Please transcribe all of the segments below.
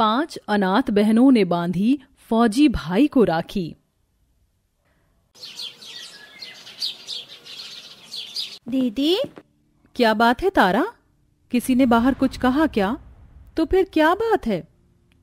पाँच अनाथ बहनों ने बांधी फौजी भाई को राखी। दीदी? क्या बात है तारा? किसी ने बाहर कुछ कहा क्या? तो फिर क्या बात है?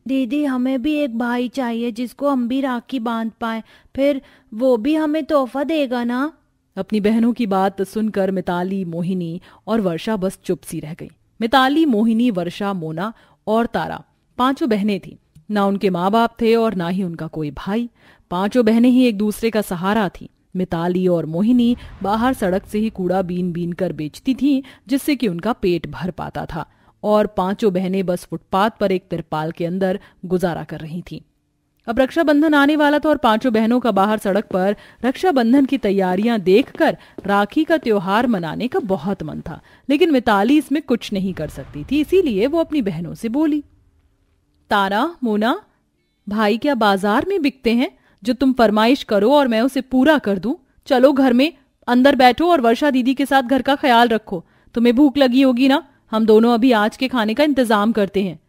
दीदी हमें भी एक भाई चाहिए जिसको हम भी राखी बाँध पाए। फिर वो भी हमें तोहफा देगा ना? अपनी बहनों की बात सुनकर मिताली मोहिनी और वर्षा बस चुप सी रह गई। मिताली मोहिनी वर्षा मोना और तारा पाँचों बहनें थीं। ना उनके माँ बाप थे और ना ही उनका कोई भाई। पाँचों बहनें ही एक दूसरे का सहारा थीं। मिताली और मोहिनी बाहर सड़क से ही कूड़ा बीन बीन कर बेचती थीं, जिससे कि उनका पेट भर पाता था। और पाँचों बहनें बस फुटपाथ पर एक तिरपाल के अंदर गुजारा कर रही थीं। अब रक्षाबंधन आने वाला था और पाँचों बहनों का बाहर सड़क पर रक्षाबंधन की तैयारियाँ देखकर राखी का त्योहार मनाने का बहुत मन था। लेकिन मिताली इसमें कुछ नहीं कर सकती थी, इसीलिए वो अपनी बहनों से बोली। तारा, मोना, भाई क्या बाज़ार में बिकते हैं जो तुम फरमाइश करो और मैं उसे पूरा कर दूँ? चलो घर में, अंदर बैठो और वर्षा दीदी के साथ घर का ख्याल रखो। तुम्हें भूख लगी होगी ना? हम दोनों अभी आज के खाने का इंतज़ाम करते हैं।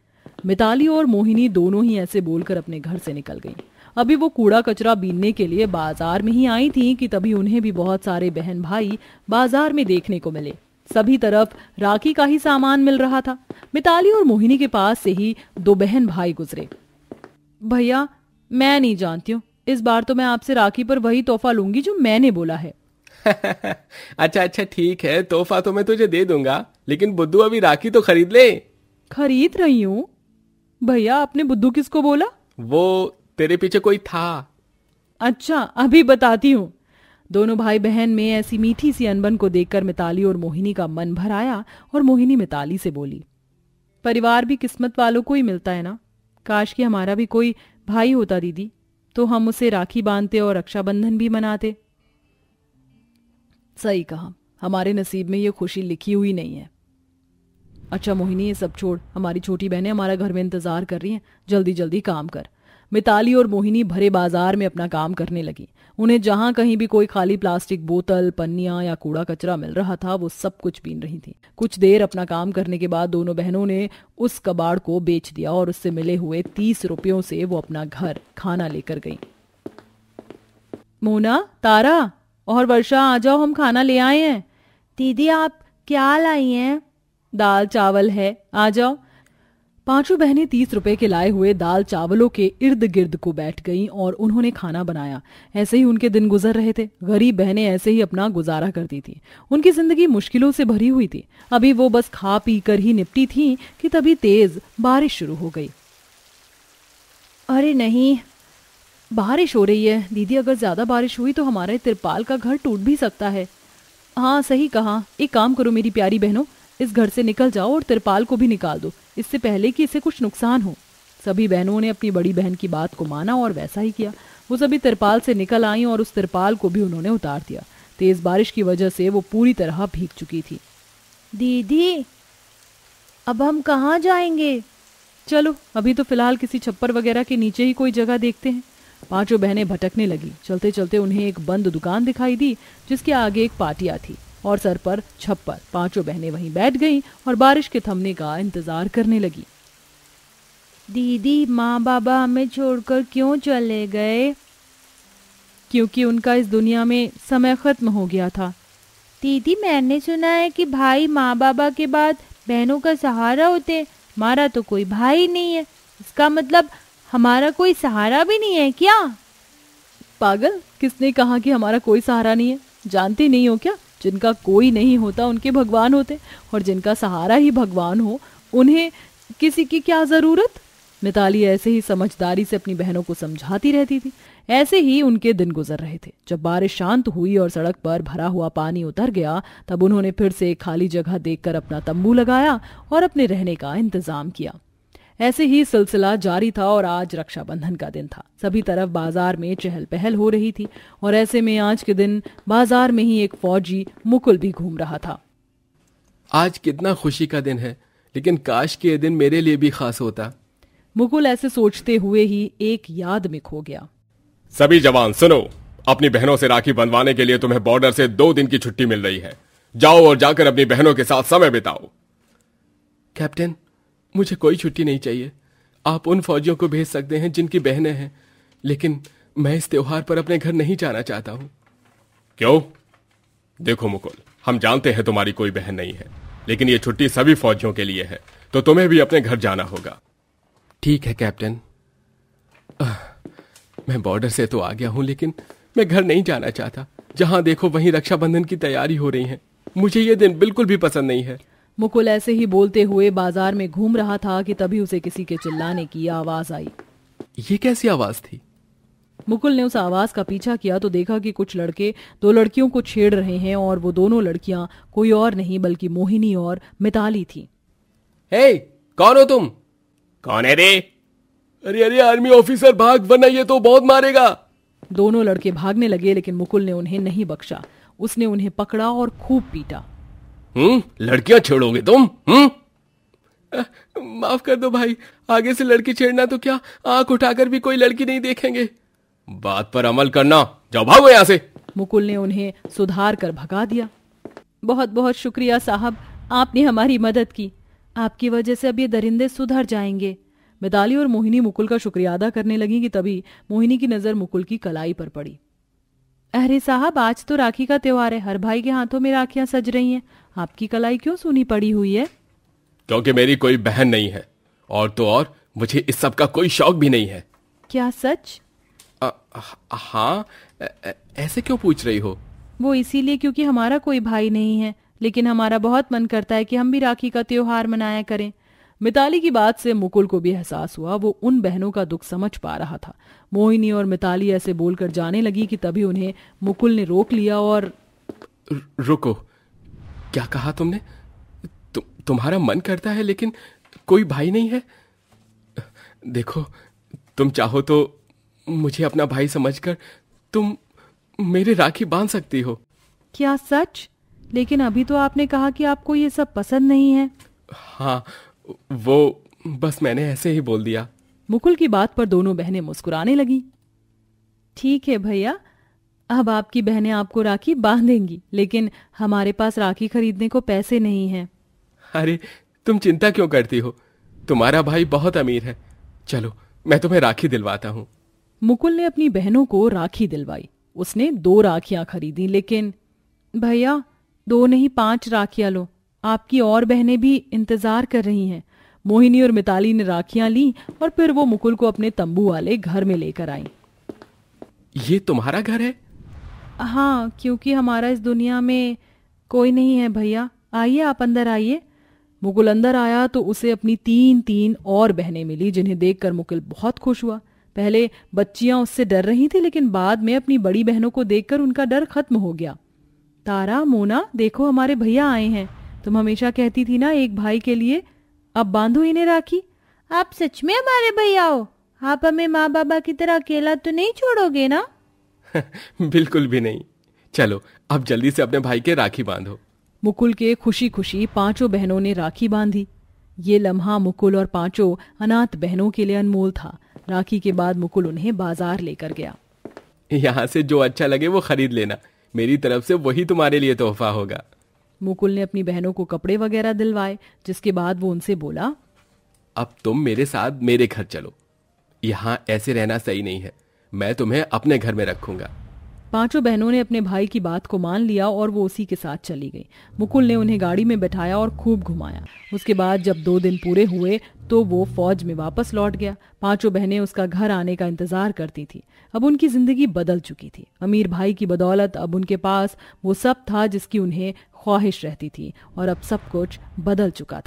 मिताली और मोहिनी दोनों ही ऐसे बोलकर अपने घर से निकल गईं। अभी वो कूड़ा कचरा बीनने के लिए बाज़ार में ही आई थी कि तभी उन्हें भी बहुत सारे बहन भाई बाज़ार में देखने को मिले। सभी तरफ़ राखी का ही सामान मिल रहा था। मिताली और मोहिनी के पास से ही दो बहन भाई गुजरे। भैया मैं नहीं जानती हूँ। इस बार तो मैं आपसे राखी पर वही तोहफा लूँगी जो मैंने बोला है। अच्छा अच्छा ठीक है। तोहफा तो मैं तुझे दे दूँगा लेकिन बुद्धू अभी राखी तो खरीद ले। खरीद रही हूँ? भैया आपने बुद्धू किसको बोला? वो तेरे पीछे कोई था। अच्छा अभी बताती हूँ। दोनों भाई बहन में ऐसी मीठी सी अनबन को देखकर मिताली और मोहिनी का मन भर आया और मोहिनी मिताली से बोली परिवार भी किस्मत वालों को ही मिलता है ना? काश कि हमारा भी कोई भाई होता दीदी तो हम उसे राखी बांधते और रक्षाबंधन भी मनाते। सही कहा। हमारे नसीब में ये खुशी लिखी हुई नहीं है। अच्छा मोहिनी, ये सब छोड़। हमारी छोटी बहनें हमारा घर में इंतज़ार कर रही हैं। जल्दी जल्दी काम कर। मिताली और मोहिनी भरे बाज़ार में अपना काम करने लगी। उन्हें जहाँ कहीं भी कोई खाली प्लास्टिक बोतल, पन्नियाँ या कूड़ा कचरा मिल रहा था, वो सब कुछ पीन रही थी। कुछ देर अपना काम करने के बाद दोनों बहनों ने उस कबाड़ को बेच दिया और उससे मिले हुए तीस रुपयों से वो अपना घर, खाना लेकर गई। मोना, तारा और वर्षा, आ जाओ, हम खाना ले आए हैं। दीदी, आप क्या लाई हैं? दाल चावल है, आ जाओ। पाँचों बहनें तीस रुपए के लाए हुए दाल चावलों के इर्द गिर्द को बैठ गईं और उन्होंने खाना बनाया। ऐसे ही उनके दिन गुजर रहे थे। गरीब बहनें ऐसे ही अपना गुजारा करती थी। उनकी ज़िंदगी मुश्किलों से भरी हुई थी। अभी वो बस खा पी कर ही निपटी थी कि तभी तेज बारिश शुरू हो गई। अरे नहीं, बारिश हो रही है। दीदी, अगर ज़्यादा बारिश हुई तो हमारे तिरपाल का घर टूट भी सकता है। हाँ सही कहा। एक काम करो मेरी प्यारी बहनों, इस घर से निकल जाओ और तिरपाल को भी निकाल दो। इससे पहले कि इसे कुछ नुकसान हो। सभी बहनों ने अपनी बड़ी बहन की बात को माना और वैसा ही किया। वो सभी तिरपाल से निकल आई और उस तिरपाल को भी उन्होंने उतार दिया। तेज बारिश की वजह से वो पूरी तरह भीग चुकी थी। दीदी अब हम कहाँ जाएँगे? चलो अभी तो फ़िलहाल किसी छप्पर वगैरह के नीचे ही कोई जगह देखते हैं। पाँचों बहनें भटकने लगी। चलते चलते उन्हें एक बंद दुकान दिखाई दी जिसके आगे एक पाटिया थी। और सर पर छप्पर। पाँचों बहनें वहीं बैठ गईं और बारिश के थमने का इंतज़ार करने लगी। दीदी माँ बाबा हमें छोड़कर क्यों चले गए? क्योंकि उनका इस दुनिया में समय खत्म हो गया था। दीदी मैंने सुना है कि भाई माँ बाबा के बाद बहनों का सहारा होते। हमारा तो कोई भाई नहीं है। इसका मतलब हमारा कोई सहारा भी नहीं है क्या? पागल किसने कहा कि हमारा कोई सहारा नहीं है? जानते नहीं हो क्या? जिनका कोई नहीं होता उनके भगवान होते और जिनका सहारा ही भगवान हो, उन्हें किसी की क्या ज़रूरत? मिताली ऐसे ही समझदारी से अपनी बहनों को समझाती रहती थी। ऐसे ही उनके दिन गुजर रहे थे। जब बारिश शांत हुई और सड़क पर भरा हुआ पानी उतर गया, तब उन्होंने फिर से एक खाली जगह देखकर अपना तंबू लगाया और अपने रहने का इंतज़ाम किया। ऐसे ही सिलसिला जारी था और आज रक्षाबंधन का दिन था। सभी तरफ़ बाज़ार में चहल पहल हो रही थी और ऐसे में आज के दिन बाज़ार में ही एक फौजी मुकुल भी घूम रहा था। आज कितना खुशी का दिन है लेकिन काश के दिन मेरे लिए भी खास होता। मुकुल ऐसे सोचते हुए ही एक याद में खो गया। सभी जवान सुनो अपनी बहनों से राखी बंधवाने के लिए तुम्हें बॉर्डर से दो दिन की छुट्टी मिल रही है। जाओ और जाकर अपनी बहनों के साथ समय बिताओ। कैप्टन मुझे कोई छुट्टी नहीं चाहिए। आप उन फौजियों को भेज सकते हैं जिनकी बहनें हैं लेकिन मैं इस त्योहार पर अपने घर नहीं जाना चाहता हूँ। क्यों? देखो मुकुल हम जानते हैं तुम्हारी कोई बहन नहीं है लेकिन ये छुट्टी सभी फौजियों के लिए है तो तुम्हें भी अपने घर जाना होगा। ठीक है कैप्टन। मैं बॉर्डर से तो आ गया हूँ लेकिन मैं घर नहीं जाना चाहता। जहाँ देखो वहीं रक्षाबंधन की तैयारी हो रही है। मुझे ये दिन बिल्कुल भी पसंद नहीं है। मुकुल ऐसे ही बोलते हुए बाज़ार में घूम रहा था कि तभी उसे किसी के चिल्लाने की आवाज़ आई। ये कैसी आवाज़ थी? मुकुल ने उस आवाज़ का पीछा किया तो देखा कि कुछ लड़के दो लड़कियों को छेड़ रहे हैं और वो दोनों लड़कियाँ कोई और नहीं बल्कि मोहिनी और मिताली थी। हे hey, कौन हो तुम? कौन है रे? अरे अरे आर्मी ऑफिसर भाग वरना ये तो बहुत मारेगा। दोनों लड़के भागने लगे लेकिन मुकुल ने उन्हें नहीं बख्शा। उसने उन्हें पकड़ा और खूब पीटा। हम्म? लड़कियाँ छेड़ोगे तुम हम्म? माफ़ कर दो भाई, आगे से लड़की छेड़ना तो क्या? आँख उठाकर भी कोई लड़की नहीं देखेंगे। बात पर अमल करना। जाओ भागो यहाँ से। मुकुल ने उन्हें सुधार कर भगा दिया। बहुत बहुत शुक्रिया साहब, आपने हमारी मदद की। आपकी वजह से अब ये दरिंदे सुधर जाएँगे। मिताली और मोहिनी मुकुल का शुक्रिया अदा करने लगी कि तभी मोहिनी की नज़र मुकुल की कलाई पर पड़ी। अरे साहब आज तो राखी का त्योहार है। हर भाई के हाथों में राखियाँ सज रही हैं। आपकी कलाई क्यों सुनी पड़ी हुई है? क्योंकि मेरी कोई बहन नहीं है। और तो और मुझे इस सब का कोई शौक भी नहीं है। क्या सच? आ, हाँ ऐसे क्यों पूछ रही हो? वो इसीलिए क्योंकि हमारा कोई भाई नहीं है लेकिन हमारा बहुत मन करता है कि हम भी राखी का त्योहार मनाया करें। मिताली की बात से मुकुल को भी एहसास हुआ वो उन बहनों का दुख समझ पा रहा था। मोहिनी और मिताली ऐसे बोलकर जाने लगी कि तभी उन्हें मुकुल ने रोक लिया और रुको। क्या कहा तुमने? तु, तुम्हारा मन करता है लेकिन कोई भाई नहीं है? देखो तुम चाहो तो मुझे अपना भाई समझकर तुम मेरे राखी बाँध सकती हो। क्या सच? लेकिन अभी तो आपने कहा कि आपको ये सब पसंद नहीं है। हाँ वो बस मैंने ऐसे ही बोल दिया। मुकुल की बात पर दोनों बहनें मुस्कुराने लगी। ठीक है भैया अब आपकी बहनें आपको राखी बांधेंगी लेकिन हमारे पास राखी खरीदने को पैसे नहीं हैं। अरे तुम चिंता क्यों करती हो? तुम्हारा भाई बहुत अमीर है। चलो मैं तुम्हें राखी दिलवाता हूँ। मुकुल ने अपनी बहनों को राखी दिलवाई। उसने दो राखियाँ खरीदी लेकिन भैया दो नहीं पाँच राखियाँ लो। आपकी और बहनें भी इंतज़ार कर रही हैं। मोहिनी और मिताली ने राखियाँ ली और फिर वो मुकुल को अपने तंबू वाले घर में लेकर आई। ये तुम्हारा घर है? हाँ क्योंकि हमारा इस दुनिया में कोई नहीं है भैया। आइए आप अंदर आइए। मुकुल अंदर आया तो उसे अपनी तीन तीन और बहनें मिली जिन्हें देखकर मुकुल बहुत खुश हुआ। पहले बच्चियाँ उससे डर रही थी लेकिन बाद में अपनी बड़ी बहनों को देखकर उनका डर खत्म हो गया। तारा मोना देखो हमारे भैया आए हैं। तुम हमेशा कहती थी ना एक भाई के लिए अब बांधो इन्हें राखी। आप सच में हमारे भैया हो? आप हमें माँ बाबा की तरह अकेला तो नहीं छोड़ोगे ना? बिल्कुल भी नहीं। चलो अब जल्दी से अपने भाई के राखी बांधो। मुकुल के खुशी खुशी पाँचों बहनों ने राखी बांधी। ये लम्हा मुकुल और पाँचों अनाथ बहनों के लिए अनमोल था। राखी के बाद मुकुल उन्हें बाज़ार लेकर गया। यहाँ से जो अच्छा लगे वो खरीद लेना। मेरी तरफ़ से वही तुम्हारे लिए तोहफा होगा। मुकुल ने अपनी बहनों को कपड़े वगैरह दिलवाए जिसके बाद वो उनसे बोला अब तुम मेरे साथ मेरे घर चलो। यहाँ ऐसे रहना सही नहीं है। मैं तुम्हें अपने घर में रखूँगा। पाँचों बहनों ने अपने भाई की बात को मान लिया और वो उसी के साथ चली गई। मुकुल ने उन्हें गाड़ी में बैठाया और खूब घुमाया। उसके बाद जब दो दिन पूरे हुए तो वो फौज में वापस लौट गया। पाँचों बहनें उसका घर आने का इंतज़ार करती थी। अब उनकी ज़िंदगी बदल चुकी थी। अमीर भाई की बदौलत अब उनके पास वो सब था जिसकी उन्हें ख्वाहिश रहती थी और अब सब कुछ बदल चुका था।